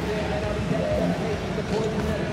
the man that I'll be dedicated to the poison that